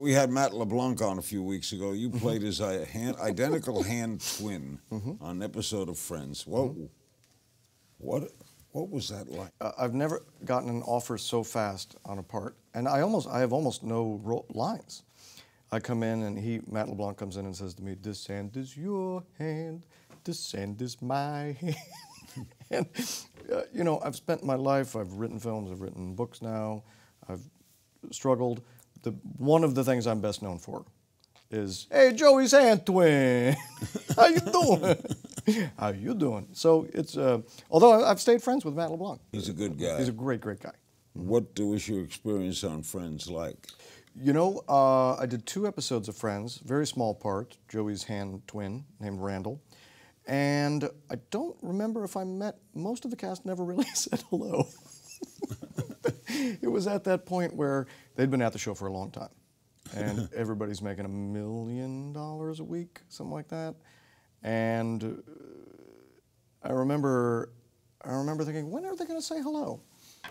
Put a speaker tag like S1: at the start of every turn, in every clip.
S1: We had Matt LeBlanc on a few weeks ago. You played his uh, hand, identical hand twin on an episode of Friends. What, what, what was that like?
S2: Uh, I've never gotten an offer so fast on a part, and I almost I have almost no ro- lines. I come in and he Matt LeBlanc comes in and says to me, "This hand is your hand, this hand is my hand." and uh, you know, I've spent my life. I've written films. I've written books now. I've struggled. The one of the things I'm best known for is, "Hey, Joey's hand twin, how you doing? how you doing?" So it's uh, although I- I've stayed friends with Matt LeBlanc.
S1: He's a good guy.
S2: He's a great, great guy.
S1: what was your experience on Friends like?
S2: You know, uh, I did two episodes of Friends, very small part, Joey's hand twin named Randall. And I don't remember if I met, most of the cast never really said hello. It was at that point where they'd been at the show for a long time. And everybody's making a million dollars a week, something like that. And uh, I remember, I remember thinking, when are they going to say hello?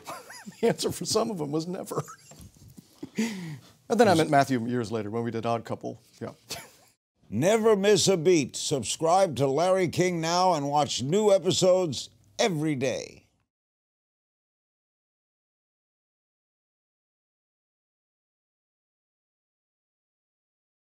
S2: the answer for some of them was never. And then I met Matthew years later when we did Odd Couple. Yeah.
S1: Never miss a beat. Subscribe to Larry King now and watch new episodes every day.